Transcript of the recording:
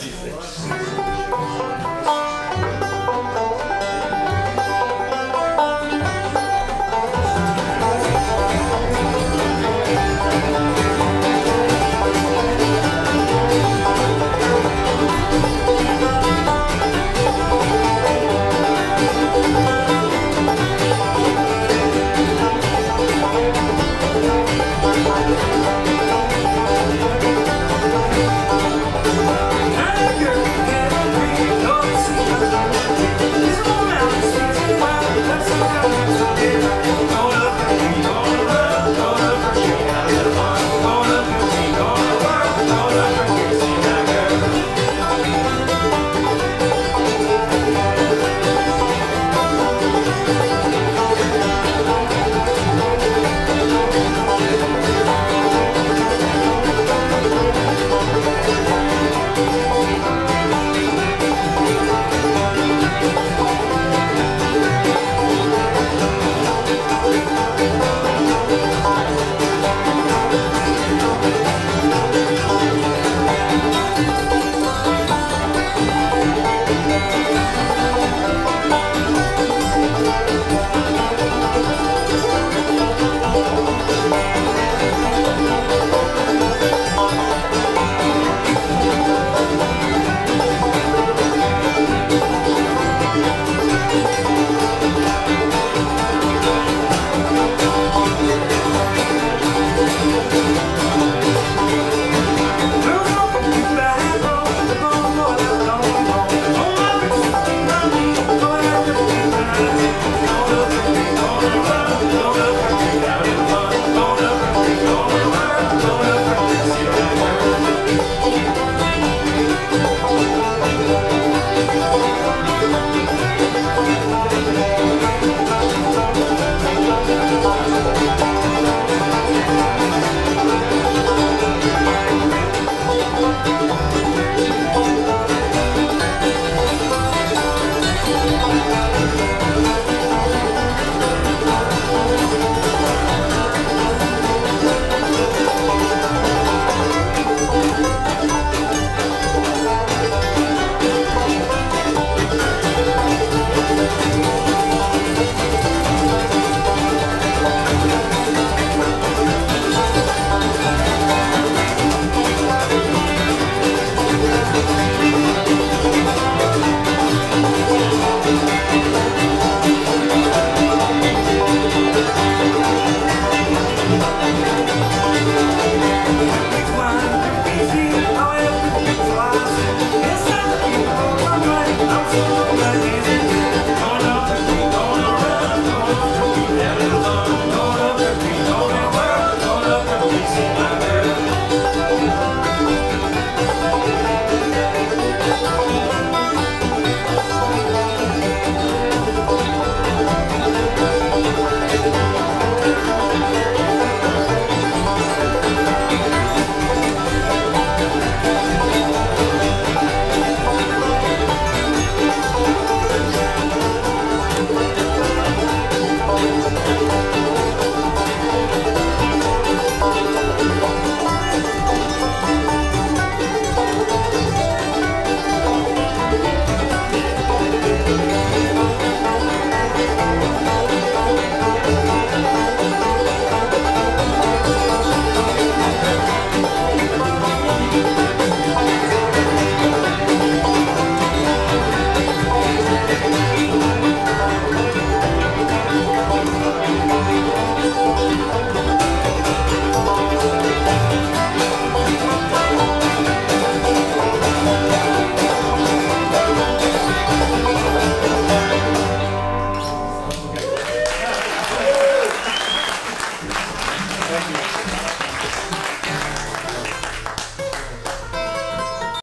Jesus.